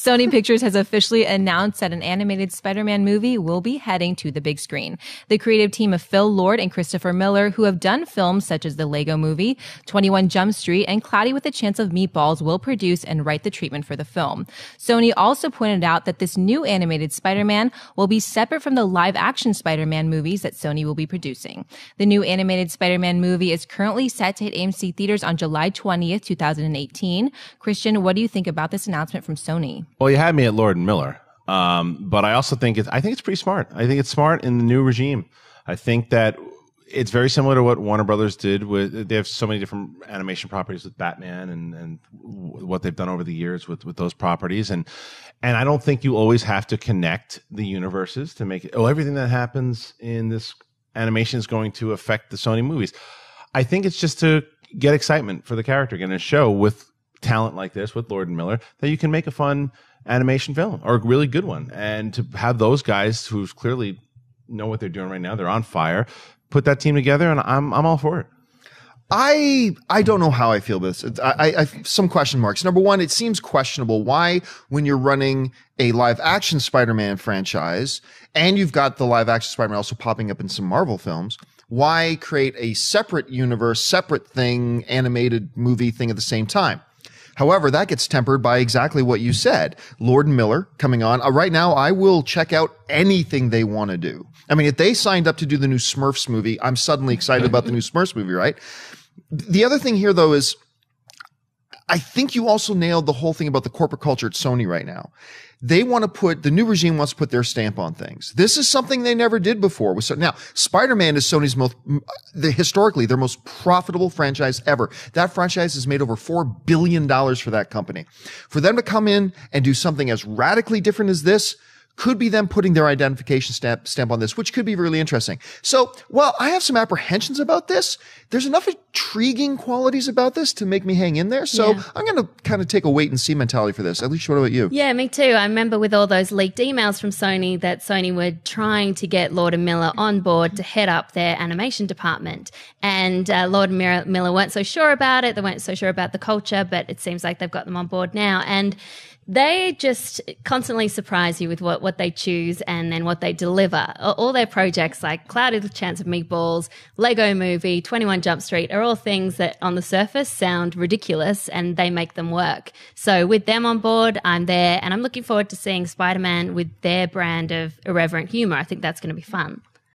Sony Pictures has officially announced that an animated Spider-Man movie will be heading to the big screen. The creative team of Phil Lord and Christopher Miller, who have done films such as the Lego movie, 21 Jump Street, and Cloudy with a Chance of Meatballs will produce and write the treatment for the film. Sony also pointed out that this new animated Spider-Man will be separate from the live action Spider-Man movies that Sony will be producing. The new animated Spider-Man movie is currently set to hit AMC theaters on July 20th, 2018. Christian, what do you think about this announcement from Sony? Well, you had me at Lord and Miller. Um, but I also think it's, I think it's pretty smart. I think it's smart in the new regime. I think that it's very similar to what Warner Brothers did with they have so many different animation properties with Batman and and what they've done over the years with with those properties and and I don't think you always have to connect the universes to make it oh everything that happens in this animation is going to affect the Sony movies. I think it's just to get excitement for the character, get a show with talent like this with Lord and Miller that you can make a fun animation film or a really good one and to have those guys who clearly know what they're doing right now they're on fire put that team together, and I'm I'm all for it. I I don't know how I feel this. I, I, I some question marks. Number one, it seems questionable why when you're running a live action Spider-Man franchise and you've got the live action Spider-Man also popping up in some Marvel films, why create a separate universe, separate thing, animated movie thing at the same time? However, that gets tempered by exactly what you said. Lord Miller coming on. Uh, right now, I will check out anything they want to do. I mean, if they signed up to do the new Smurfs movie, I'm suddenly excited about the new Smurfs movie, right? The other thing here, though, is I think you also nailed the whole thing about the corporate culture at Sony right now. They want to put, the new regime wants to put their stamp on things. This is something they never did before. So now, Spider-Man is Sony's most, the, historically, their most profitable franchise ever. That franchise has made over $4 billion for that company. For them to come in and do something as radically different as this, could be them putting their identification stamp, stamp on this, which could be really interesting. So while I have some apprehensions about this, there's enough intriguing qualities about this to make me hang in there. So yeah. I'm going to kind of take a wait and see mentality for this. At least what about you? Yeah, me too. I remember with all those leaked emails from Sony that Sony were trying to get Lord and Miller on board to head up their animation department. And uh, Lord and Miller weren't so sure about it. They weren't so sure about the culture, but it seems like they've got them on board now. And they just constantly surprise you with what, what they choose and then what they deliver. All their projects like Cloudy with Chance of Meatballs, Lego Movie, 21 Jump Street are all things that on the surface sound ridiculous and they make them work. So with them on board, I'm there and I'm looking forward to seeing Spider-Man with their brand of irreverent humor. I think that's going to be fun.